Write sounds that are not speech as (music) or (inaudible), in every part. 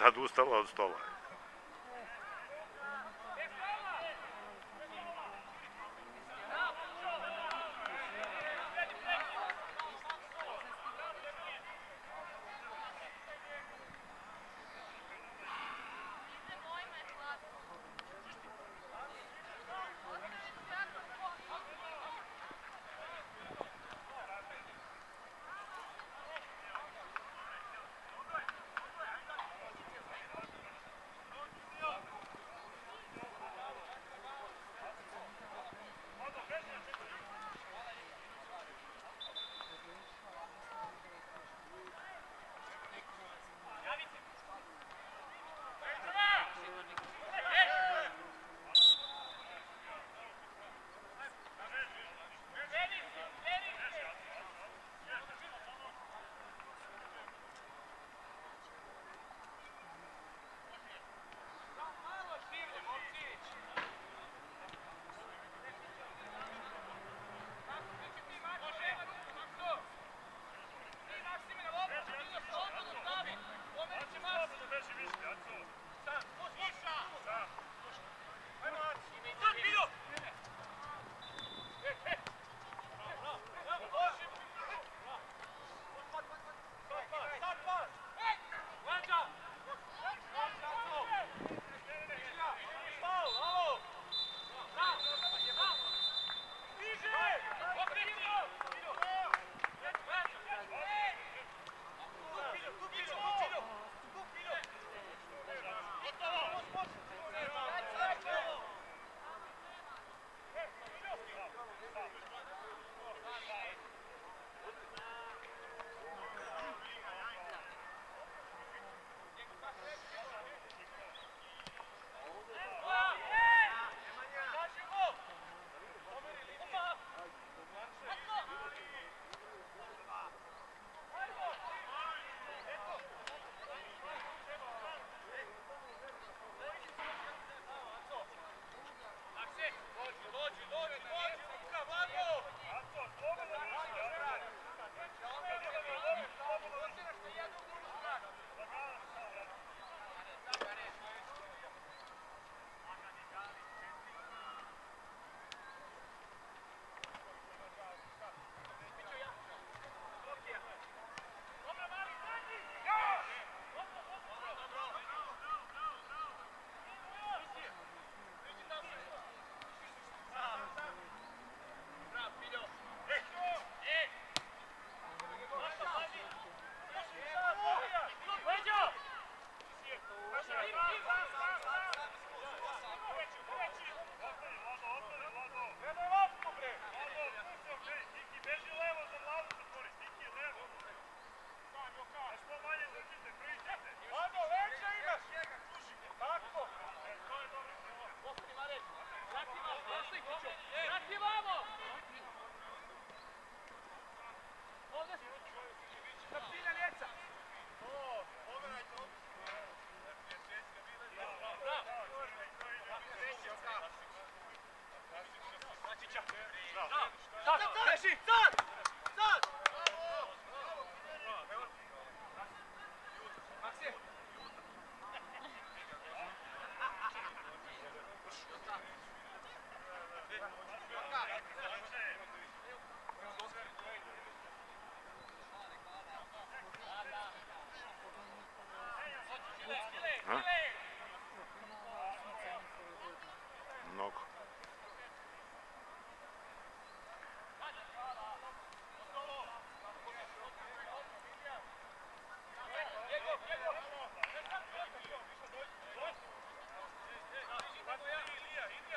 essa luz está.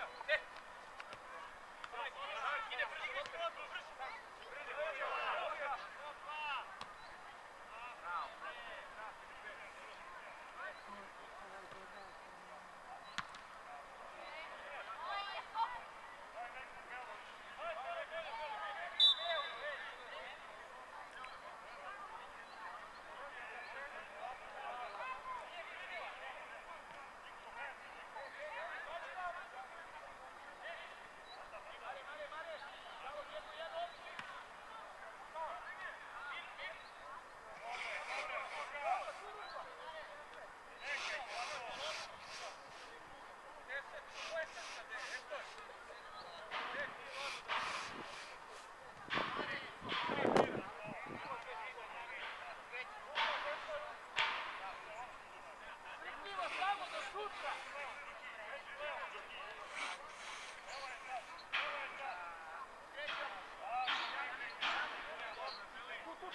Yeah.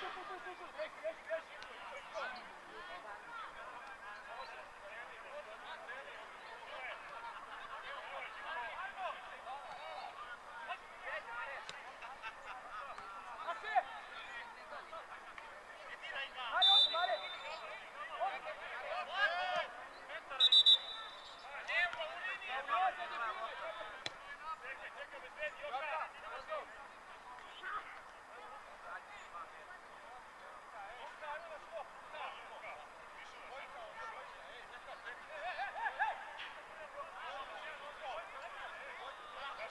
Thank (laughs) you.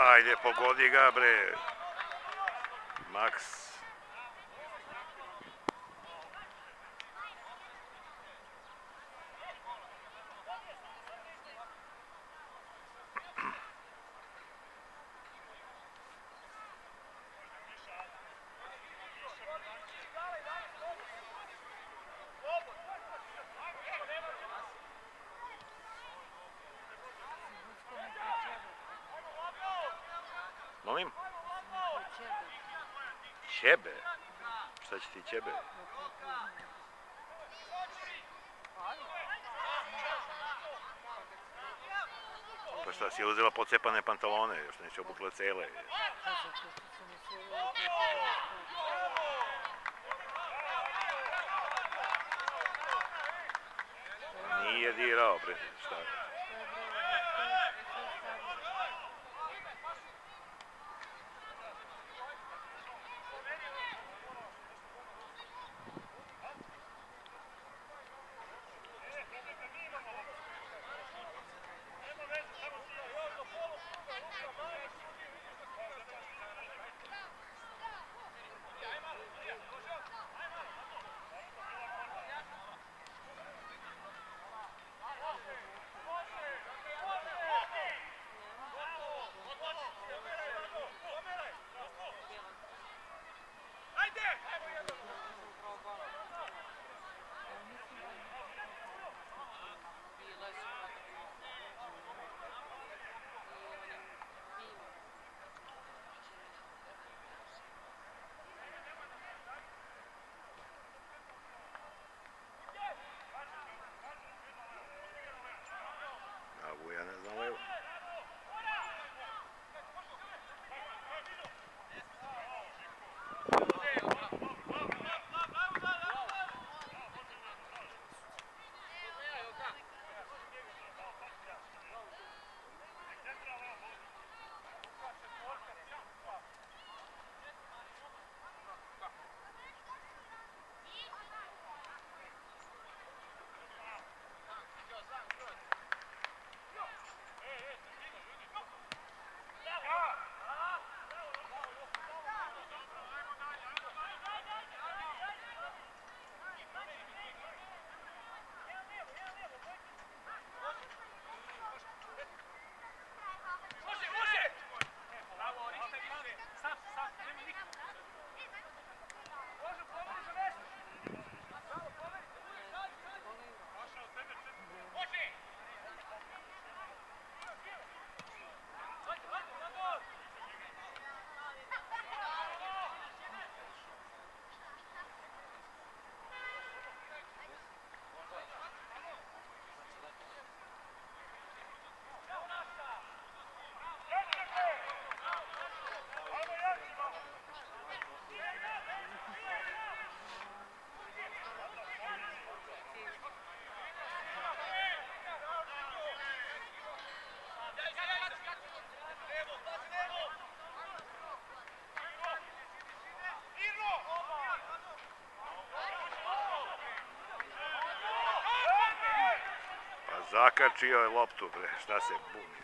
Ajde, pogodi ga, bre. Maks. Molim? Ćebe? Šta će ti ćebe? Pa šta si je uzela pocepane pantalone, još neće obukle cele. Nije dirao, bre, šta? Zakačio je loptu, bre, šta se buni.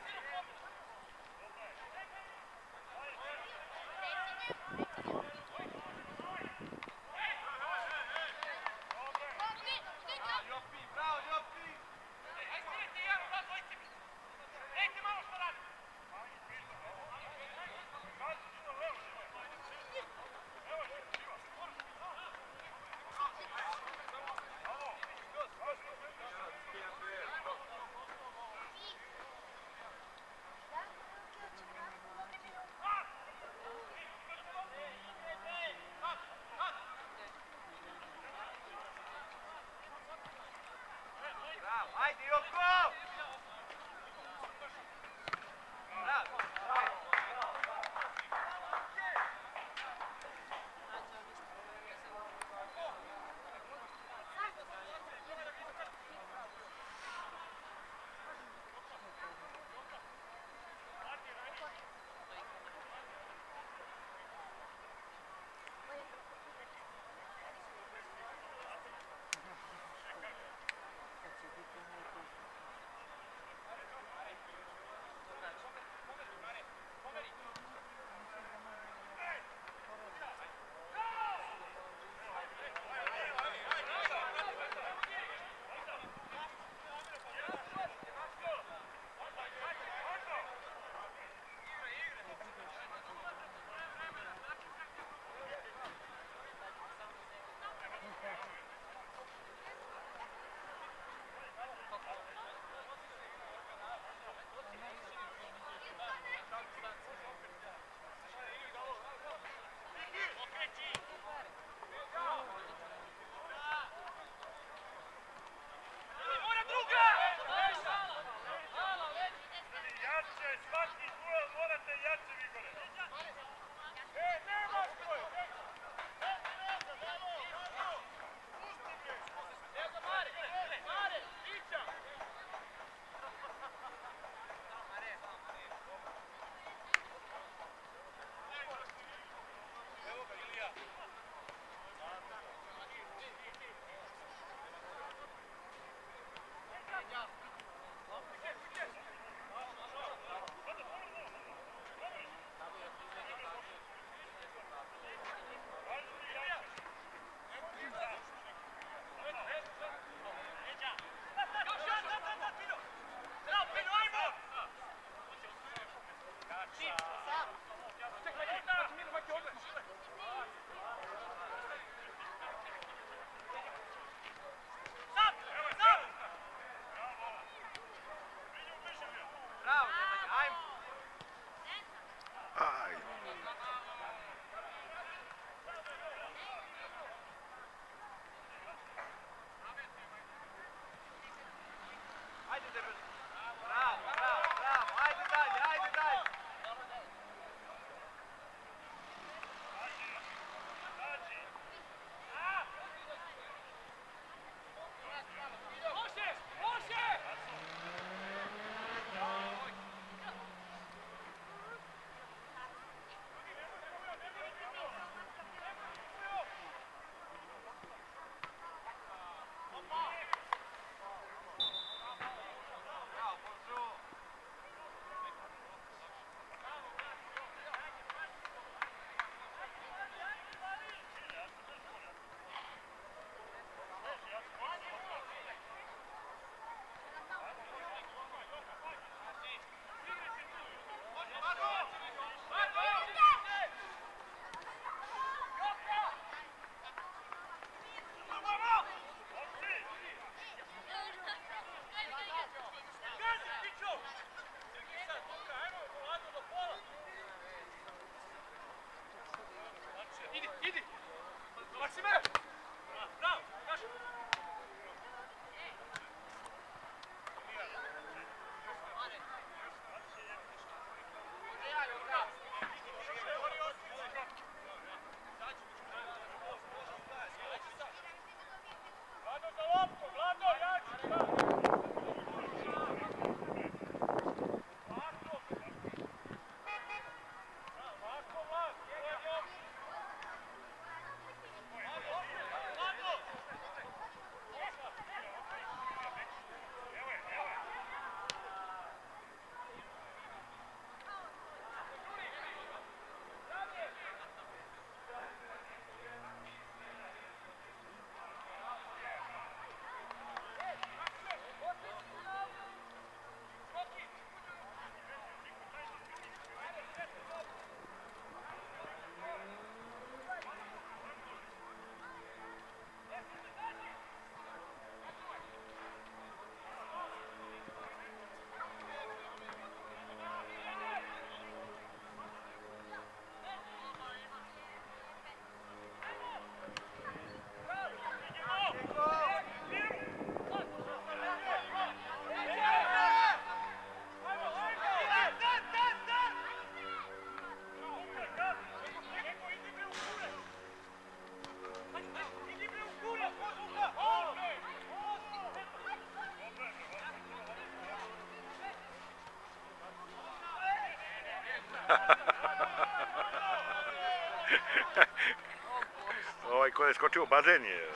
Ovaj ko je skočio u bazen je...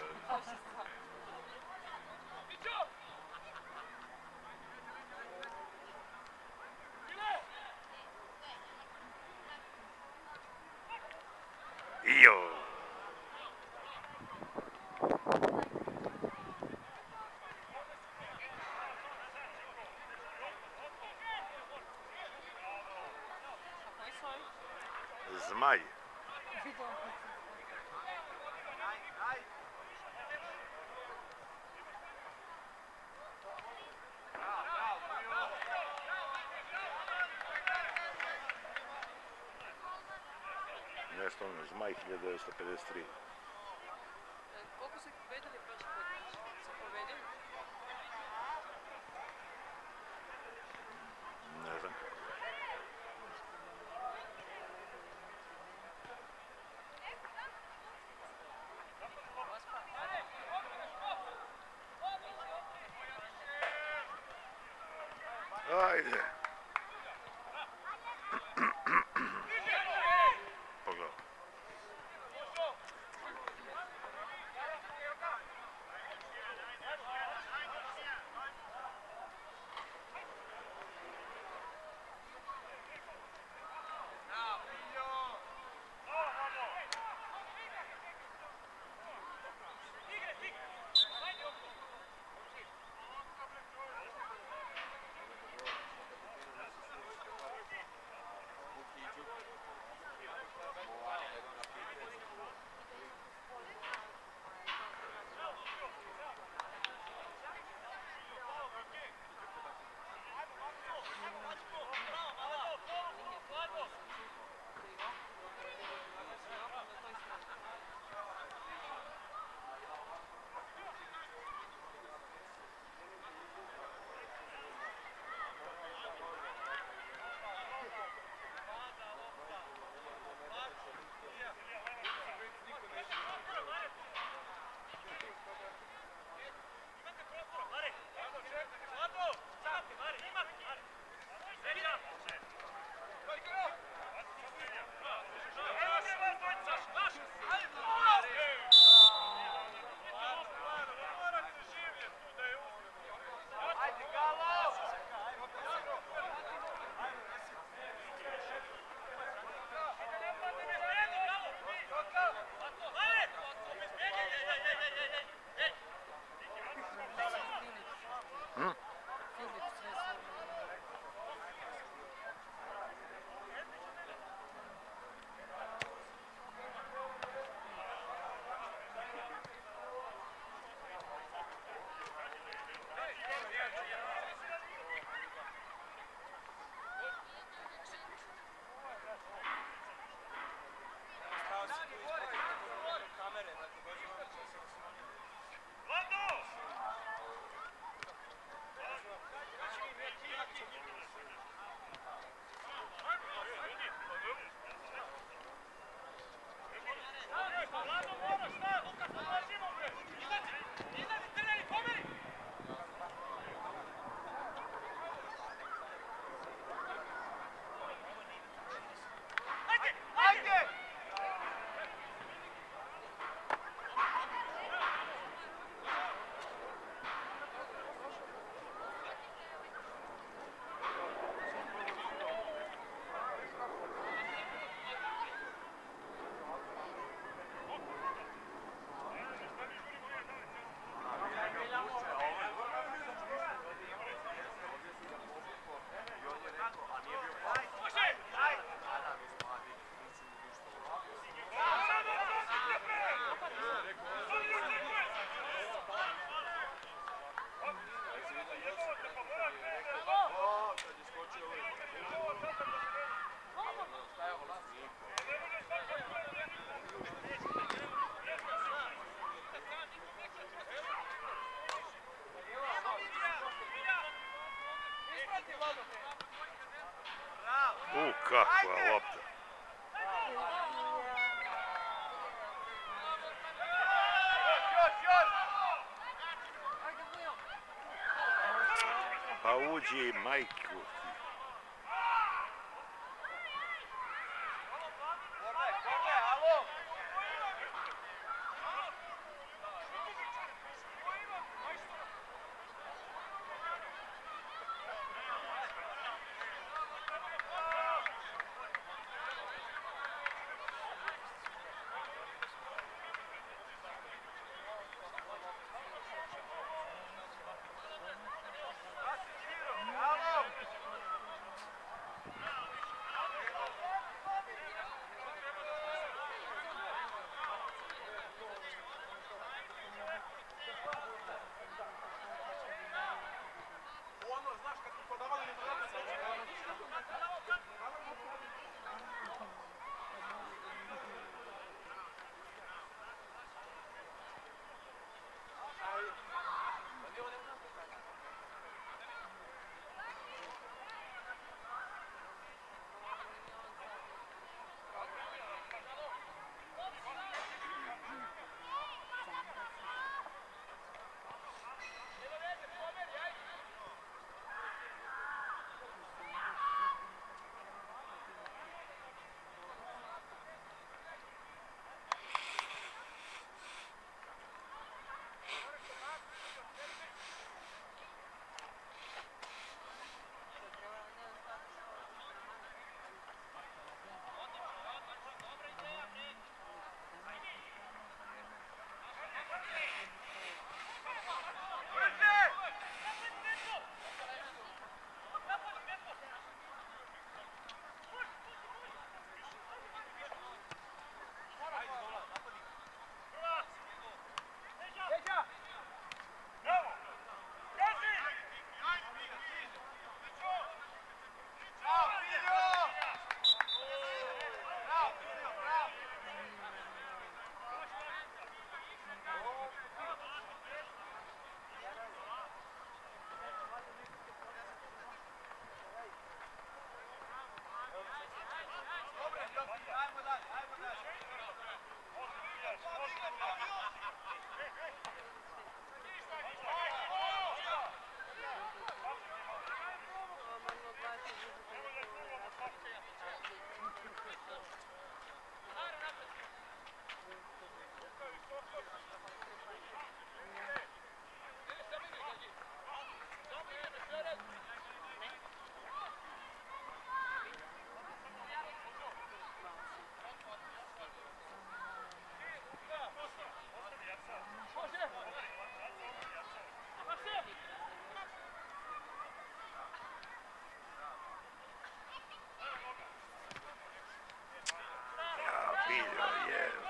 Jo. Zmaj. Nešto ono, Zmaj 1953. Koliko su ih pobedili prošli put? Su pobedili? Ne znam. Ajde. kakła łapta. Pałudzie Majku. filho. Yeah.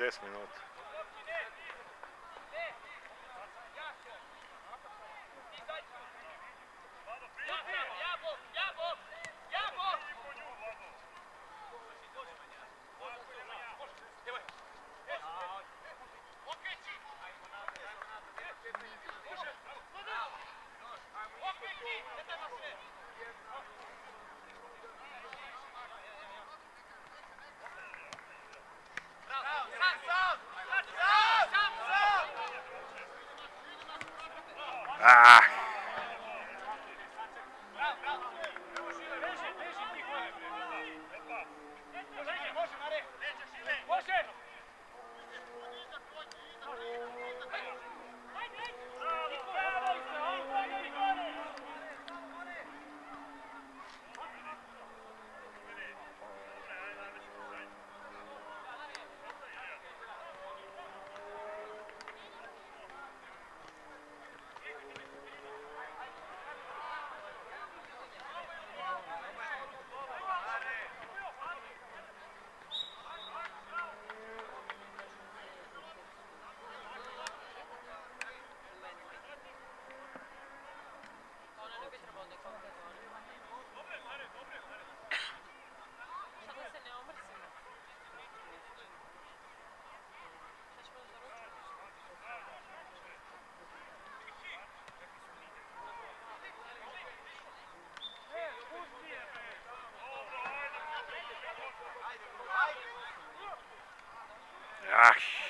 10 minut. crash.